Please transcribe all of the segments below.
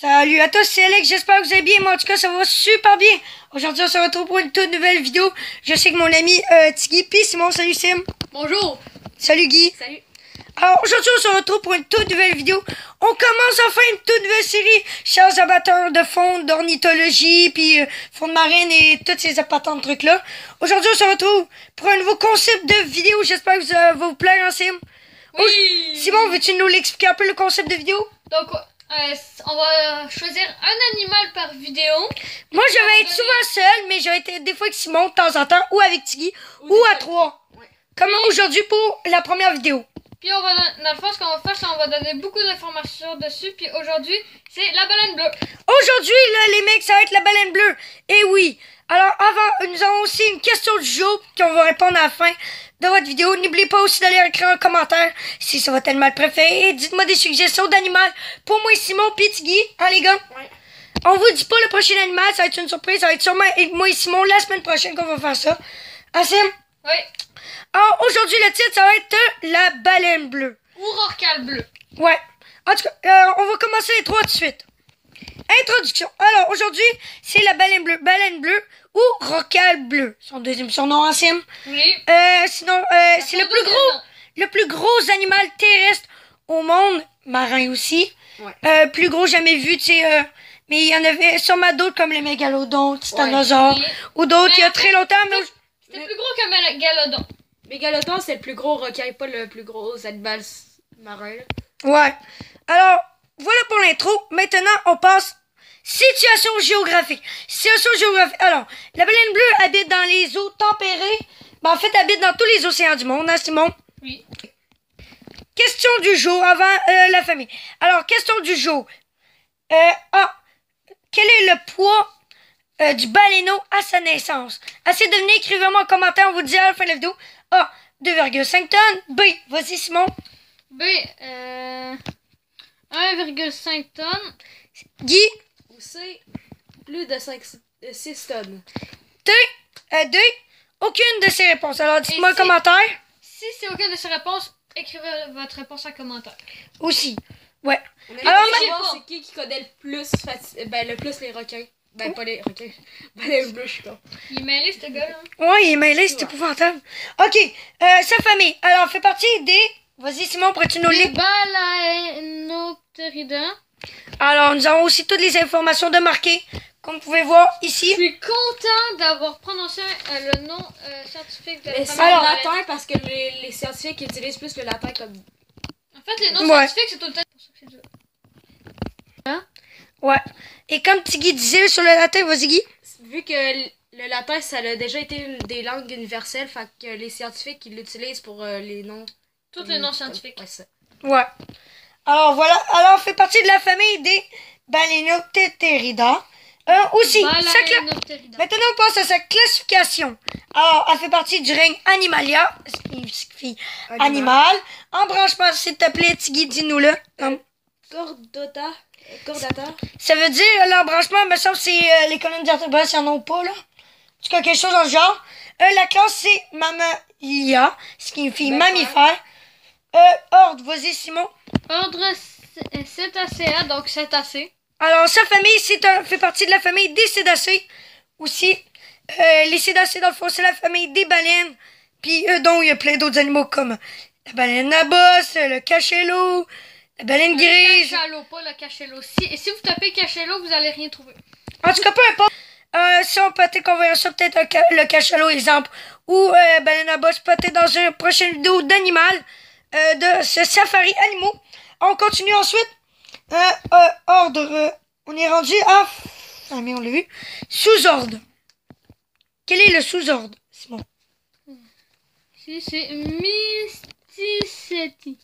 Salut à tous, c'est Alex, j'espère que vous allez bien, moi en tout cas ça va super bien. Aujourd'hui on se retrouve pour une toute nouvelle vidéo. Je sais que mon ami euh, Tiggy, puis Simon, salut Sim. Bonjour. Salut Guy. Salut. Alors aujourd'hui on se retrouve pour une toute nouvelle vidéo. On commence enfin une toute nouvelle série, chers amateurs de fonds, d'ornithologie, puis euh, fonds de marine et tous ces appâtants de trucs là. Aujourd'hui on se retrouve pour un nouveau concept de vidéo, j'espère que ça va vous plaire hein, Sim. Oui. Simon, veux-tu nous l'expliquer un peu le concept de vidéo? Donc, euh, on va choisir un animal par vidéo. Moi, je vais va être donner- souvent seule, mais je vais être des fois avec Simon de temps en temps, ou avec Tiggy, ou, à trois. Ouais. Comme aujourd'hui pour la première vidéo. Puis on va dans le fond, ce qu'on va faire, c'est qu'on va donner beaucoup d'informations dessus. Puis aujourd'hui, c'est la baleine bleue. Aujourd'hui, là, les mecs, ça va être la baleine bleue. Et oui. Alors, avant, nous avons aussi une question du jour qu'on va répondre à la fin de votre vidéo. N'oubliez pas aussi d'aller écrire un commentaire si c'est votre animal préféré. Et dites-moi des suggestions d'animal pour moi, Simon, puis Tiggy. Hein, les gars? Ouais. On vous dit pas le prochain animal, ça va être une surprise. Ça va être sûrement avec moi et Simon la semaine prochaine qu'on va faire ça. Ah, Sim? Oui. Alors, aujourd'hui, le titre, ça va être euh, La baleine bleue. Ou rorcal bleu. Ouais. En tout cas, euh, on va commencer les trois de suite. Introduction. Alors, aujourd'hui, c'est la baleine bleue. Baleine bleue ou rocal bleu? Son deuxième surnom en sim. Oui. Euh, sinon, euh, c'est le plus gros, nom. le plus gros animal terrestre au monde. Marin aussi. Ouais. Euh, plus gros jamais vu, tu sais. euh, mais il y en avait sûrement d'autres comme les mégalodons, titanosaures. Oui. Ou d'autres il y a très longtemps. Mais C'était plus gros qu'un mégalodon. Mégalodon, c'est le plus gros requin, pas le plus gros animal s- marin. là. Ouais. Alors, voilà pour l'intro. Maintenant, on passe situation géographique. Situation géographique. Alors, la baleine bleue habite dans les eaux tempérées. Ben, en fait, elle habite dans tous les océans du monde, hein, Simon? Oui. Question du jour avant euh, la famille. Alors, question du jour. Euh, ah, quel est le poids euh, du baleineau à sa naissance? Assez de deviner, écrivez-moi en commentaire, on vous dit à la fin de la vidéo. A, 2,5 tonnes. B, vas-y Simon. B. Euh, 1,5 tonnes. Guy, Ou c'est plus de 5, 6 tonnes. T, euh, D, aucune de ces réponses. Alors, dites-moi si- commentaire. Si c'est aucune de ces réponses, écrivez votre réponse en commentaire. Aussi. Ouais. Alors, c'est qui qui connaît le plus, ben, le plus les requins? Ben, pas les requins. Baleine bleue, je suis con. Il est mêlé, ce gars-là. Ouais, il est mêlé, c'est épouvantable. Ok, euh, sa famille. Alors, fait partie des... Vas-y, Simon, pourrais-tu nous Les lire? balaenopteridae. Alors, nous avons aussi toutes les informations de marqué, comme vous pouvez voir Je ici. suis content d'avoir prononcé euh, le nom euh, scientifique de la famille baleines. latin parce que les, les scientifiques utilisent plus le latin comme. En fait, les noms Ouais. scientifiques, c'est tout le temps pour Ouais. Et comme Tiggy disait sur le latin, vas-y, Guy. Vu que le latin, ça a déjà été une des langues universelles, fait que les scientifiques, ils l'utilisent pour euh, les noms. Tous les noms scientifiques. Ouais, ça. Ouais. Alors, voilà. Alors, fait partie de la famille des Balaenopteridae. Euh, aussi, sa cla- Balaenopteridae. Maintenant, on passe à sa classification. Alors, elle fait partie du règne Animalia, ce qui signifie animal. En branchement, s'il te plaît, Tiggy, dis-nous-le. Non. Ça veut dire, euh, l'embranchement, me semble, c'est euh, les colonnes vertébrales, s'il n'y en a pas, là. En tout cas, quelque chose dans ce genre? Euh, la classe, c'est Mammalia, ce qui signifie Ben, mammifère. Euh, ordre, vas-y, Simon. Ordre c- Cetacea, donc cétacé. Alors, sa famille, c'est un, fait partie de la famille des cétacés. Aussi, euh, les cétacés, dans le fond, c'est la famille des baleines. Puis, euh, dont il y a plein d'autres animaux comme la baleine à bosse, le cachalot, la baleine Le grise. cachalot, pas le cachalot. Si, et si vous tapez cachalot, vous allez rien trouver. En tout cas, peu importe. Euh, si on peut-être qu'on verra ça, peut-être le cachalot, exemple, ou euh, baleine à bosse, peut-être dans une prochaine vidéo d'animal, euh, de ce safari animaux. On continue ensuite. Euh, euh, ordre. on est rendu à. Ah, mais on l'a vu. Sous-ordre. Quel est le sous-ordre, Simon? Si, c'est Mysticeti.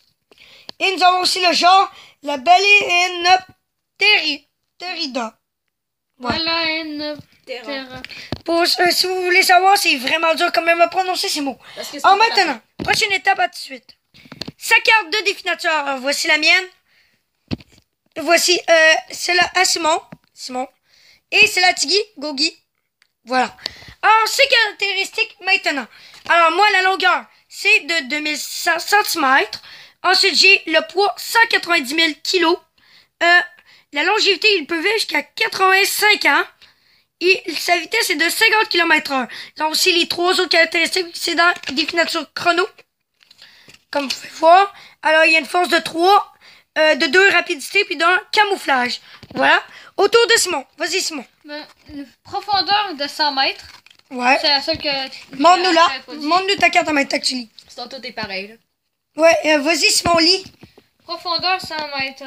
Et nous avons aussi le genre, la Balaenopterida. Ouais. Balaenoptera. Pour, euh, si vous voulez savoir, c'est vraiment dur quand même à prononcer ces mots. En maintenant, prochaine étape à tout de suite. Sa carte de définiture. Alors, voici la mienne. Voici euh, celle-là à Simon. Simon. Et c'est la Tiggy, Gogi. Voilà. Alors, ses caractéristiques maintenant. Alors, moi, la longueur, c'est de 2100 cm. Ensuite, j'ai le poids 190 000 kg. Euh, La longévité, il peut vivre jusqu'à 85 ans. Et sa vitesse est de 50 km h Ils ont aussi les trois autres caractéristiques. C'est dans définition chrono. Comme vous pouvez voir. Alors, il y a une force de 3, euh, de 2 rapidité, puis d'un camouflage. Voilà. Autour de Simon. Vas-y, Simon. Ben, une profondeur de 100 mètres. Ouais. C'est la seule que. Montre-nous là. Montre-nous ta carte en tu lis. Sinon, tout est pareil. Là. Ouais, euh, vas-y, Simon, lis. Profondeur 100 mètres.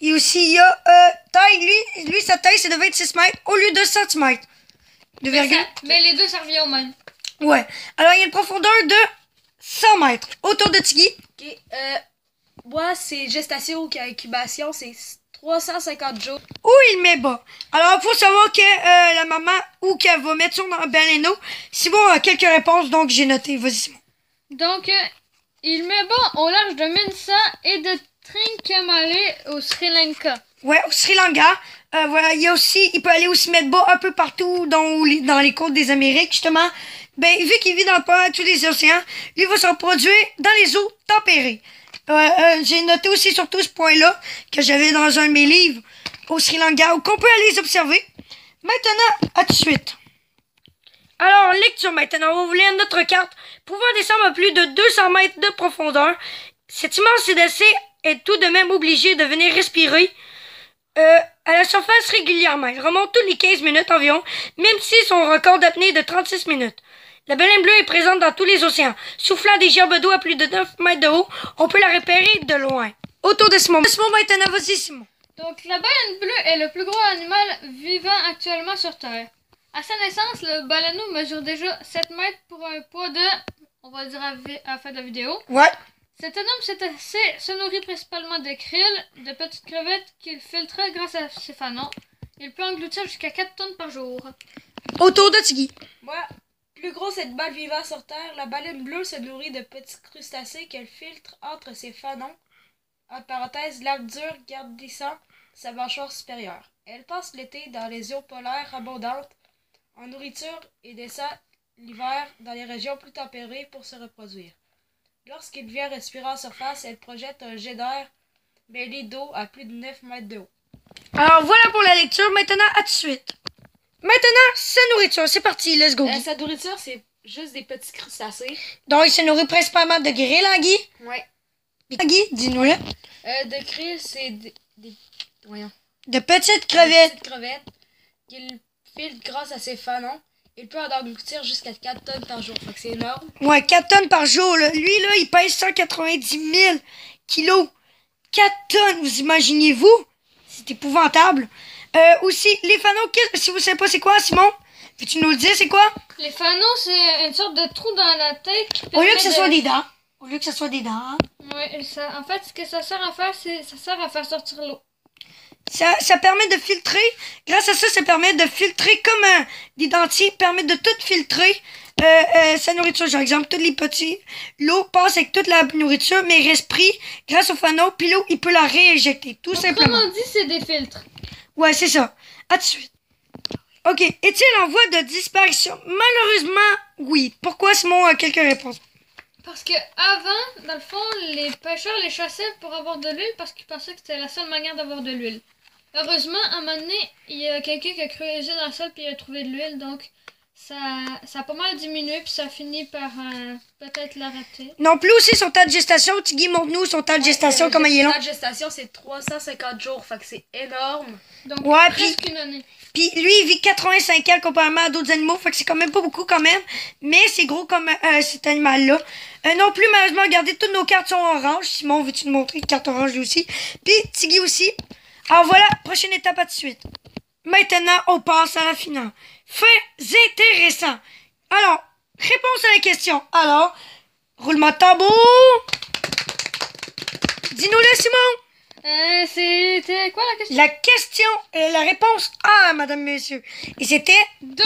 Et aussi, il y a euh, taille. Lui, lui, sa taille, c'est de 26 mètres au lieu de cm. De Mais, ça- mais les deux, ça revient au même. Ouais. Alors, il y a une profondeur de 100 mètres. Autour de Tiggy. Ok, euh, moi, c'est gestation ou incubation, c'est 350 jours. Où il met bas? Alors, il faut savoir que euh, la maman, où qu'elle va mettre son baleno. Simon a quelques réponses, donc j'ai noté. Vas-y, Simon. Donc, euh, il met bon au large de Minsa et de Trincomalee au Sri Lanka. Ouais, au Sri Lanka. Euh, voilà, il y a aussi, il peut aller aussi mettre bas un peu partout dans, les- côtes des Amériques, justement. Ben, vu qu'il vit dans pas tous les océans, lui va se reproduire dans les eaux tempérées. Euh, euh, J'ai noté aussi surtout ce point-là que j'avais dans un de mes livres au Sri Lanka, qu'on peut aller les observer. Maintenant, à tout de suite. Alors, lecture maintenant. Vous lire notre carte. Pouvant descendre à plus de 200 mètres de profondeur, cet immense cétacé est tout de même obligé de venir respirer euh, à la surface régulièrement. Il remonte tous les 15 minutes environ, même si son record d'apnée est de 36 minutes. La baleine bleue est présente dans tous les océans. Soufflant des gerbes d'eau à plus de 9 mètres de haut, on peut la repérer de loin. Autour de Simon. Simon maintenant, vas-y Simon. Donc, la baleine bleue est le plus gros animal vivant actuellement sur Terre. À sa naissance, le baleineau mesure déjà 7 mètres pour un poids de, on va dire à, vi- à la fin de la vidéo. Ouais. Cet énorme cétacé se nourrit principalement de krill, de petites crevettes qu'il filtre grâce à ses fanons. Il peut engloutir jusqu'à 4 tonnes par jour. Autour de Tiggy. Moi, plus gros animal vivant sur Terre, la baleine bleue se nourrit de petits crustacés qu'elle filtre entre ses fanons. En parenthèse, l'âme dure gardissant sa mâchoire supérieure. Elle passe l'été dans les eaux polaires abondantes en nourriture et descend l'hiver dans les régions plus tempérées pour se reproduire. Lorsqu'il vient respirer en surface, elle projette un jet d'air mêlé d'eau à plus de 9 mètres de haut. Alors voilà pour la lecture. Maintenant, à tout de suite. Maintenant, sa nourriture. C'est parti, let's go. Euh, sa nourriture, c'est juste des petits crustacés. Donc, il se nourrit principalement de grill en Guy? Ouais. Guy, dis-nous-le. Euh, de krill, c'est des, des- voyons, De petites crevettes. petites crevettes qu'il grâce à ses fanons. Il peut en engloutir jusqu'à 4 tonnes par jour. Fait que c'est énorme. Ouais, 4 tonnes par jour. Là. Lui, là, il pèse 190 000 kilos. 4 tonnes, vous imaginez-vous? C'est épouvantable. Euh, aussi, les fanons, qu'est- si vous savez pas c'est quoi, Simon, peux-tu nous le dire, c'est quoi? Les fanons, c'est une sorte de trou dans la tête. qui Au lieu que ce de- soit des dents. Au lieu que ce soit des dents. hein. Ouais, ça, en fait, ce que ça sert à faire, c'est ça sert à faire sortir l'eau. Ça, ça permet de filtrer. Grâce à ça, ça permet de filtrer comme un, des dentiers, permet de tout filtrer euh, euh, sa nourriture. Par exemple, tous les petits. L'eau passe avec toute la nourriture, mais reste pris grâce au fanaux. Puis l'eau, il peut la réinjecter, tout simplement. Autrement dit, c'est des filtres? Ouais, c'est ça. À de suite. Ok. Est-il en voie de disparition? Malheureusement, oui. Pourquoi, Simon a quelques réponses? Parce que avant, dans le fond, les pêcheurs les chassaient pour avoir de l'huile parce qu'ils pensaient que c'était la seule manière d'avoir de l'huile. Heureusement, à un moment donné, il y a quelqu'un qui a creusé dans le sol puis il a trouvé de l'huile, donc ça, ça a pas mal diminué puis ça a fini par euh, peut-être l'arrêter. Non plus aussi son temps de gestation. Tiggy, montre-nous son temps de gestation, comment il est long. De gestation, c'est 350 jours. Fait que c'est énorme. Donc Ouais, presque une année. Puis lui, il vit 85 ans comparément à d'autres animaux, fait que c'est quand même pas beaucoup quand même. Mais c'est gros comme euh, cet animal-là. Euh, non plus, malheureusement, regardez, toutes nos cartes sont orange. Simon, veux-tu nous montrer une carte orange lui aussi? Puis Tiggy aussi. Alors voilà, prochaine étape à de suite. Maintenant, on passe à la finale. Faits intéressants. Alors, réponse à la question. Alors, roulement de tambour. Dis-nous-le, Simon. Euh, c'était quoi la question? La question, et la réponse A, madame, monsieur. Et c'était 2,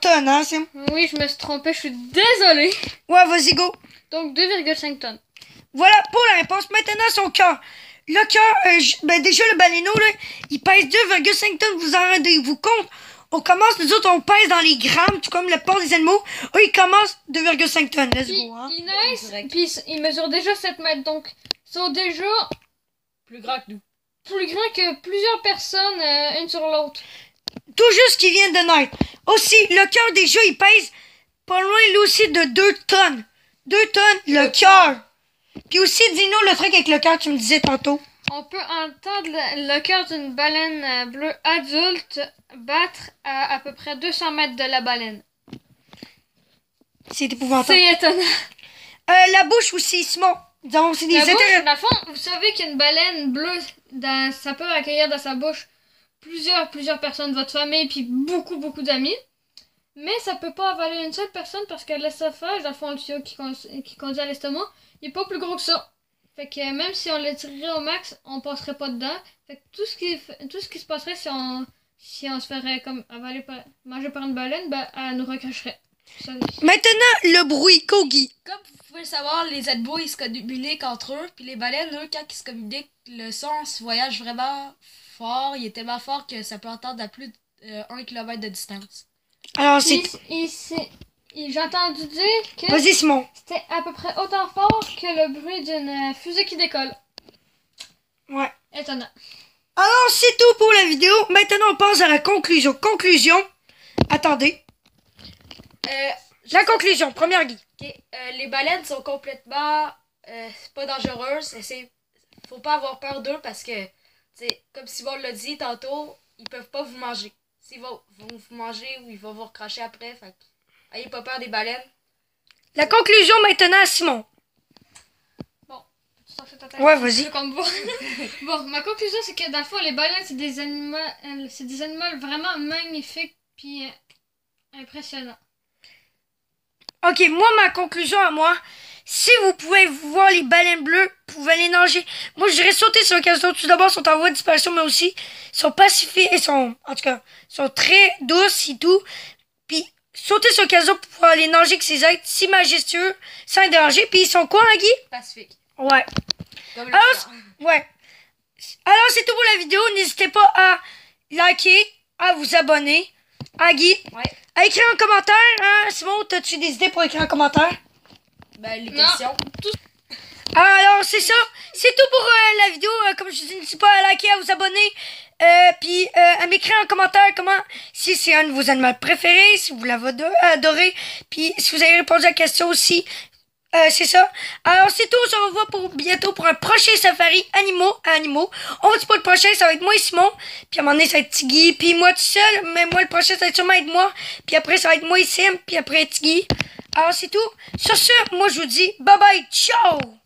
tonnes, hein, Simon? Oui, je me suis trompée, je suis désolée. Ouais, vas-y, go. Donc 2,5 tonnes. Voilà pour la réponse. Maintenant, son cœur. Le cœur, euh, j- ben déjà, le baleineau, là, il pèse 2,5 tonnes. Vous en rendez-vous compte? On commence, nous autres, on pèse dans les grammes, tout comme le port des animaux. Eux, ils commencent 2,5 tonnes. Let's Puis go, hein. ils naissent, Direct. puis ils- ils mesurent déjà 7 mètres, donc ils sont déjà Plus grand que nous. plus grand que plusieurs personnes, euh, une sur l'autre. Tout juste qui vient de naître. Aussi, le cœur des jeux, il pèse pas loin, lui aussi, de 2 tonnes. 2 tonnes, le cœur. Puis aussi, dis-nous le truc avec le cœur, tu me disais tantôt. On peut entendre le, cœur d'une baleine euh, bleue adulte battre à à peu près 200 mètres de la baleine. C'est épouvantable. C'est étonnant. Euh, la bouche aussi, Simon. Donc, c'est des La bouche, dans le fond, vous savez qu'une baleine bleue, dans, ça peut accueillir dans sa bouche plusieurs, plusieurs personnes de votre famille, puis beaucoup, beaucoup d'amis. Mais ça peut pas avaler une seule personne parce que l'estophage, dans le fond, le tuyau qui, con- qui conduit à l'estomac, il est pas plus gros que ça. Fait que même si on l'étirerait au max, on passerait pas dedans. Fait que tout ce qui, tout ce qui se passerait si on, si on se ferait comme avaler par, manger par une baleine, ben, elle nous recracherait. Ça- Maintenant, le bruit, Kogi. Comme vous pouvez le savoir, les êtres ils se communiquent entre eux, puis les baleines, eux, quand ils se communiquent, le son se voyage vraiment fort. Il est tellement fort que ça peut entendre à plus d'un kilomètre de distance. Alors, c'est. J'ai entendu dire que Vas-y, Simon. c'était à peu près autant fort que le bruit d'une fusée qui décolle. Ouais. Étonnant. Alors, c'est tout pour la vidéo. Maintenant, on passe à la conclusion. Conclusion. Attendez. Euh, La conclusion, première Guy. ok, euh, les baleines sont complètement euh, pas dangereuses. c'est- Faut pas avoir peur d'eux parce que, c'est comme Simon l'a dit tantôt, ils peuvent pas vous manger. S'ils vont, vont vous manger ou ils vont vous recracher après, fait que, ayez pas peur des baleines. La conclusion maintenant à Simon. Ça, c'est total- Ouais, vas-y. bon. bon, ma conclusion, c'est que dans le fond, les baleines, c'est des animaux, euh, c'est des animaux vraiment magnifiques puis euh, impressionnants. Ok, moi, ma conclusion à moi, si vous pouvez voir les baleines bleues, vous pouvez aller nager. Moi, je dirais sauter sur le castor. Tout d'abord, sont en voie de disparition, mais aussi, sont pacifiés et sont, en tout cas, sont très douces et tout. Puis, sauter sur le castor pour pouvoir aller nager avec ces êtres si majestueux, sans être dérangés. Puis, ils sont quoi, hein, Guy? Pacifique. Ouais. Comme Alors. Ouais. Alors, c'est tout pour la vidéo. N'hésitez pas à liker, à vous abonner. À Guy, Ouais. à écrire un commentaire. Hein? Simon, as-tu des idées pour écrire un commentaire? Ben, les Non. questions. Alors, c'est ça. C'est tout pour euh, la vidéo. Euh, comme je dis, n'hésitez pas à liker, à vous abonner. Euh, puis euh, à m'écrire en commentaire comment, si c'est un de vos animaux préférés, si vous l'avez ado- adoré. Puis si vous avez répondu à la question aussi. Euh, c'est ça. Alors, c'est tout. On se revoit pour bientôt pour un prochain safari animaux à animaux. On va dire pas le prochain, ça va être moi et Simon. Puis à un moment donné, ça va être Tiggy. Puis moi tout seul. Mais moi, le prochain, ça va être sûrement être moi. Puis après, ça va être moi et Sim. Puis après, Tiggy. Alors, c'est tout. Sur ce, moi, je vous dis bye bye. Ciao!